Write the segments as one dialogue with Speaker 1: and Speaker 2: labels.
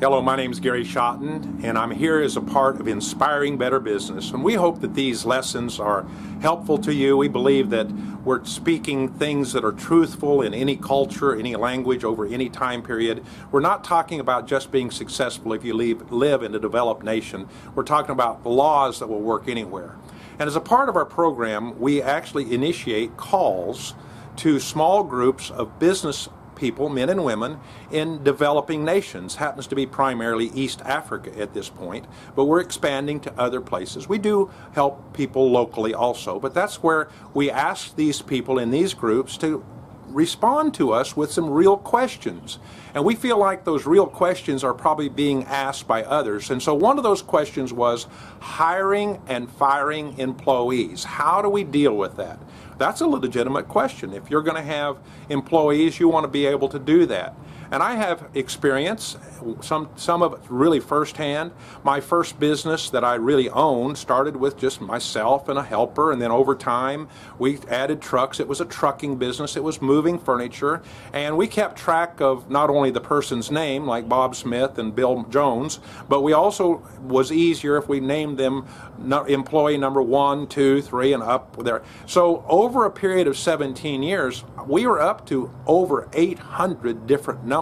Speaker 1: Hello, my name is Gary Schotten, and I'm here as a part of Inspiring Better Business. And we hope that these lessons are helpful to you. We believe that we're speaking things that are truthful in any culture, any language, over any time period. We're not talking about just being successful if you leave, live in a developed nation. We're talking about the laws that will work anywhere. And as a part of our program, we actually initiate calls to small groups of business people, men and women, in developing nations. Happens to be primarily East Africa at this point, but we're expanding to other places. We do help people locally also, but that's where we ask these people in these groups to respond to us with some real questions. And we feel like those real questions are probably being asked by others. And so one of those questions was hiring and firing employees. How do we deal with that? That's a legitimate question. If you're going to have employees, you want to be able to do that. And I have experience, some, some of it really firsthand. My first business that I really owned started with just myself and a helper, and then over time we added trucks. It was a trucking business, it was moving furniture, and we kept track of not only the person's name, like Bob Smith and Bill Jones, but we also was easier if we named them employee number one, two, three, and up there. So over a period of 17 years, we were up to over 800 different numbers.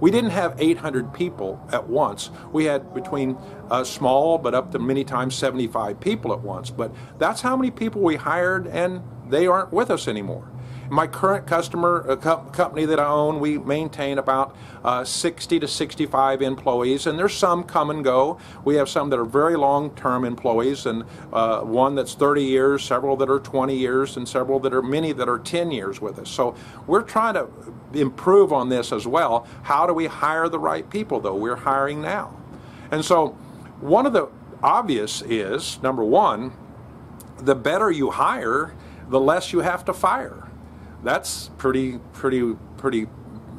Speaker 1: We didn't have 800 people at once. We had between uh, small but up to many times 75 people at once. But that's how many people we hired, and they aren't with us anymore. My current customer uh, co company that I own, we maintain about uh, 60 to 65 employees, and there's some come and go. We have some that are very long-term employees, and uh, one that's 30 years, several that are 20 years, and several that are many that are 10 years with us. So we're trying to improve on this as well. How do we hire the right people, though? We're hiring now, and so one of the obvious is number one, the better you hire, the less you have to fire. That's pretty, pretty, pretty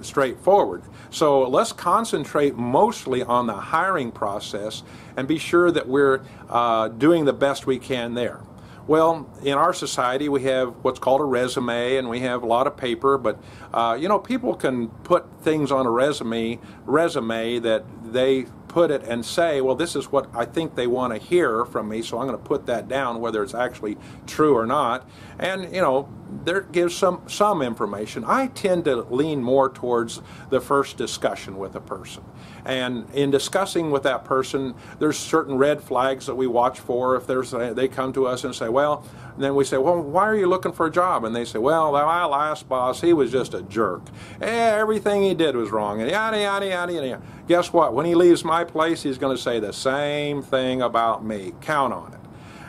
Speaker 1: straightforward. So let's concentrate mostly on the hiring process and be sure that we're uh, doing the best we can there. Well, in our society, we have what's called a resume, and we have a lot of paper. But uh, you know, people can put things on a resume resume that they put it and say, well, this is what I think they want to hear from me, so I'm going to put that down, whether it's actually true or not. And, you know, there gives some, some information. I tend to lean more towards the first discussion with a person. And in discussing with that person, there's certain red flags that we watch for. If there's they come to us and say, well, and then we say, well, why are you looking for a job? And they say, well, my last boss, he was just a jerk. Everything he did was wrong. And yada, yada, yada, yada. Guess what? When he leaves my place, he's going to say the same thing about me. Count on it.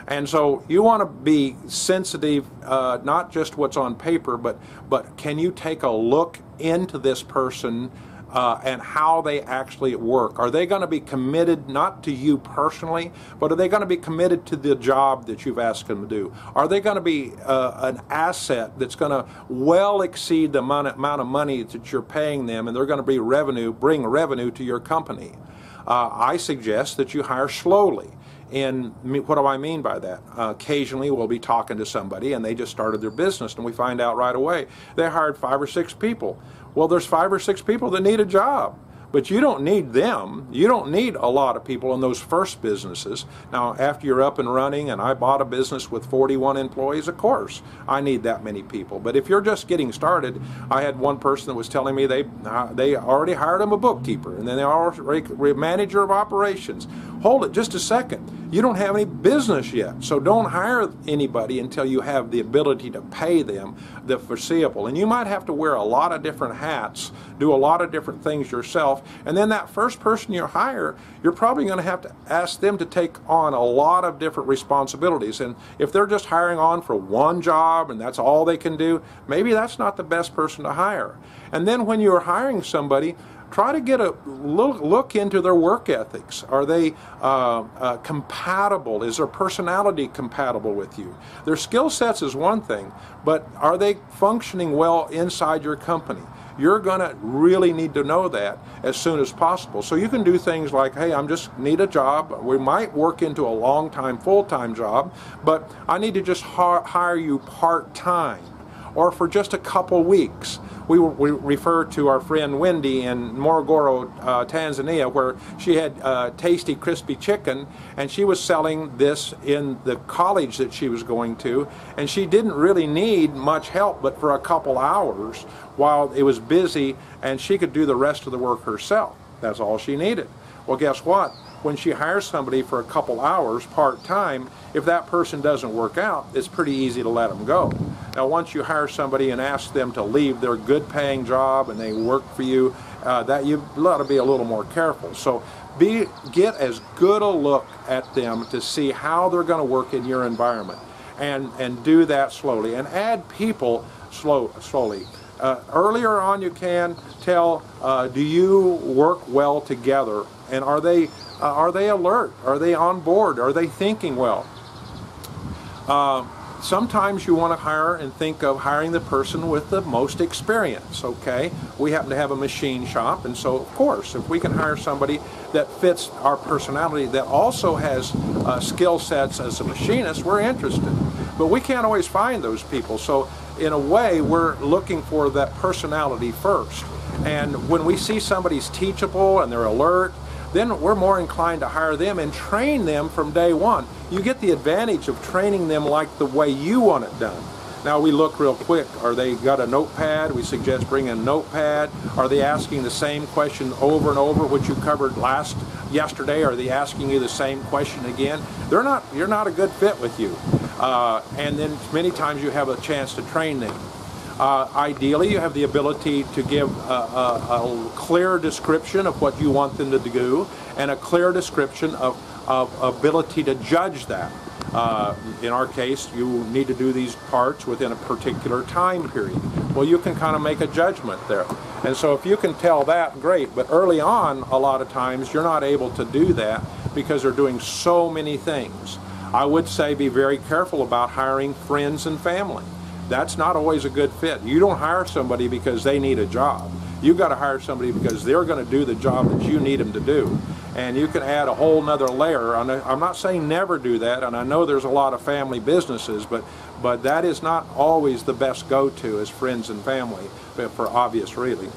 Speaker 1: And so you want to be sensitive, uh, not just what's on paper, but but can you take a look into this person uh, and how they actually work. Are they going to be committed not to you personally, but are they going to be committed to the job that you've asked them to do? Are they going to be uh, an asset that's going to well exceed the amount, amount of money that you're paying them, and they're going to be revenue, bring revenue to your company? Uh, I suggest that you hire slowly. And what do I mean by that? Uh, occasionally we'll be talking to somebody and they just started their business and we find out right away they hired five or six people. Well, there's five or six people that need a job. But you don't need them. You don't need a lot of people in those first businesses. Now, after you're up and running, and I bought a business with 41 employees, of course, I need that many people. But if you're just getting started, I had one person that was telling me they uh, they already hired him a bookkeeper, and then they already manager of operations. Hold it just a second. You don't have any business yet, so don't hire anybody until you have the ability to pay them the foreseeable. And you might have to wear a lot of different hats, do a lot of different things yourself and then that first person you hire, you're probably going to have to ask them to take on a lot of different responsibilities. And if they're just hiring on for one job and that's all they can do, maybe that's not the best person to hire. And then when you're hiring somebody, try to get a look, look into their work ethics. Are they uh, uh, compatible? Is their personality compatible with you? Their skill sets is one thing, but are they functioning well inside your company? You're going to really need to know that as soon as possible. So you can do things like, hey, I'm just need a job. We might work into a long-time, full-time job, but I need to just hire you part-time or for just a couple weeks. We, we refer to our friend Wendy in Morogoro, uh, Tanzania, where she had uh, tasty, crispy chicken, and she was selling this in the college that she was going to, and she didn't really need much help, but for a couple hours while it was busy, and she could do the rest of the work herself. That's all she needed. Well, guess what? When she hires somebody for a couple hours part-time, if that person doesn't work out, it's pretty easy to let them go. Now, once you hire somebody and ask them to leave their good-paying job and they work for you, uh, that you ought to be a little more careful. So be get as good a look at them to see how they're going to work in your environment, and and do that slowly and add people slow slowly. Uh, earlier on, you can tell, uh, do you work well together, and are they uh, are they alert? Are they on board? Are they thinking well? Uh, sometimes you want to hire and think of hiring the person with the most experience, okay? We happen to have a machine shop, and so, of course, if we can hire somebody that fits our personality that also has uh, skill sets as a machinist, we're interested. But we can't always find those people, so in a way, we're looking for that personality first. And when we see somebody's teachable and they're alert then we're more inclined to hire them and train them from day one. You get the advantage of training them like the way you want it done. Now we look real quick. Are they got a notepad? We suggest bringing a notepad. Are they asking the same question over and over, which you covered last yesterday? Are they asking you the same question again? They're not. You're not a good fit with you. Uh, and then many times you have a chance to train them. Uh, ideally, you have the ability to give a, a, a, clear description of what you want them to do and a clear description of, of ability to judge that. Uh, in our case, you need to do these parts within a particular time period. Well, you can kind of make a judgment there. And so if you can tell that, great. But early on, a lot of times, you're not able to do that because they're doing so many things. I would say be very careful about hiring friends and family that's not always a good fit. You don't hire somebody because they need a job. You got to hire somebody because they're going to do the job that you need them to do. And you can add a whole nother layer. I'm not saying never do that, and I know there's a lot of family businesses, but but that is not always the best go-to as friends and family for obvious reasons.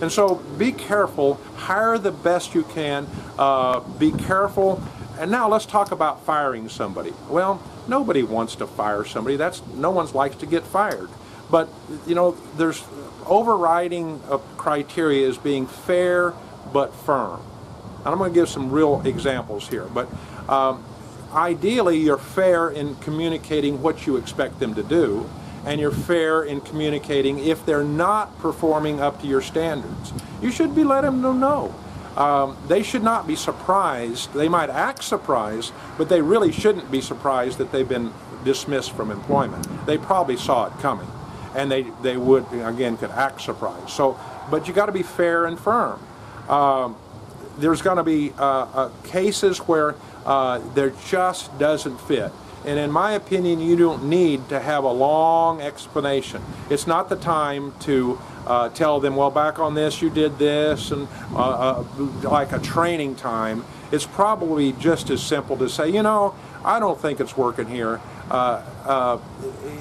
Speaker 1: And so be careful, hire the best you can, uh, be careful. And now let's talk about firing somebody. Well, Nobody wants to fire somebody. That's no one's likes to get fired. But you know, there's overriding criteria is being fair but firm. And I'm going to give some real examples here. But um, ideally, you're fair in communicating what you expect them to do, and you're fair in communicating if they're not performing up to your standards. You should be letting them know um, they should not be surprised. They might act surprised, but they really shouldn't be surprised that they've been dismissed from employment. They probably saw it coming, and they, they would, again, could act surprised. So, but you got to be fair and firm. Um, there's going to be uh, uh, cases where uh, there just doesn't fit. And in my opinion, you don't need to have a long explanation. It's not the time to uh, tell them, well, back on this you did this, and uh, uh, like a training time. It's probably just as simple to say, you know, I don't think it's working here. Uh, uh,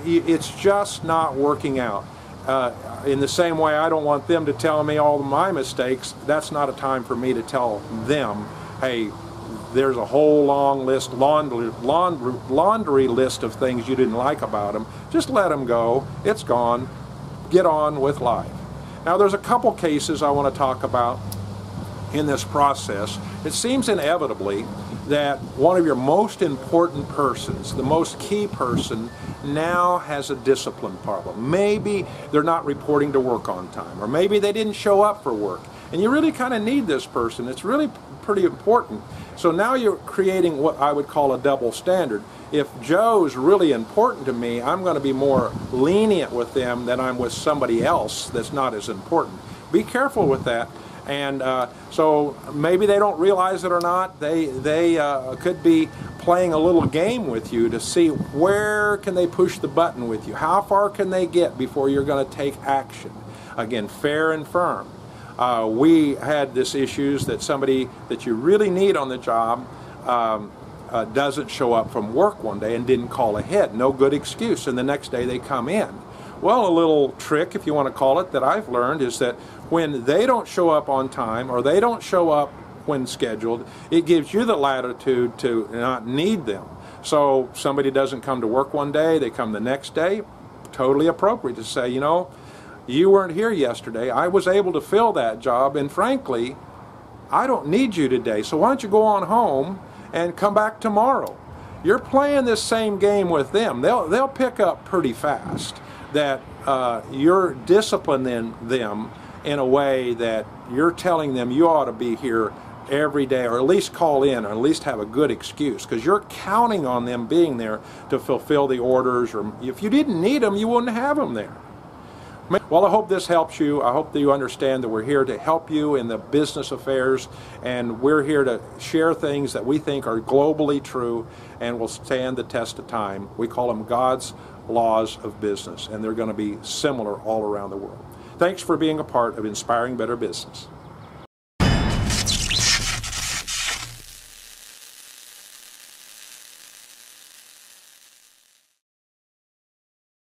Speaker 1: it's just not working out. Uh, in the same way, I don't want them to tell me all my mistakes. That's not a time for me to tell them, hey, there's a whole long list, laundry, laundry, laundry list of things you didn't like about them. Just let them go. It's gone. Get on with life. Now there's a couple cases I want to talk about in this process. It seems inevitably that one of your most important persons, the most key person, now has a discipline problem. Maybe they're not reporting to work on time, or maybe they didn't show up for work. And you really kind of need this person. It's really pretty important. So now you're creating what I would call a double standard. If Joe's really important to me, I'm going to be more lenient with them than I'm with somebody else that's not as important. Be careful with that. And uh, so maybe they don't realize it or not. They they uh, could be playing a little game with you to see where can they push the button with you. How far can they get before you're going to take action? Again, fair and firm. Uh, we had this issues that somebody that you really need on the job um, uh, doesn't show up from work one day and didn't call ahead. No good excuse. And the next day they come in. Well, a little trick, if you want to call it, that I've learned is that when they don't show up on time or they don't show up when scheduled, it gives you the latitude to not need them. So somebody doesn't come to work one day, they come the next day, totally appropriate to say, you know, you weren't here yesterday. I was able to fill that job, and frankly, I don't need you today. So why don't you go on home and come back tomorrow? You're playing this same game with them. They'll they'll pick up pretty fast that uh, you're disciplining them in a way that you're telling them you ought to be here every day or at least call in or at least have a good excuse because you're counting on them being there to fulfill the orders or if you didn't need them you wouldn't have them there well, I hope this helps you. I hope that you understand that we're here to help you in the business affairs, and we're here to share things that we think are globally true and will stand the test of time. We call them God's laws of business, and they're going to be similar all around the world. Thanks for being a part of Inspiring Better Business.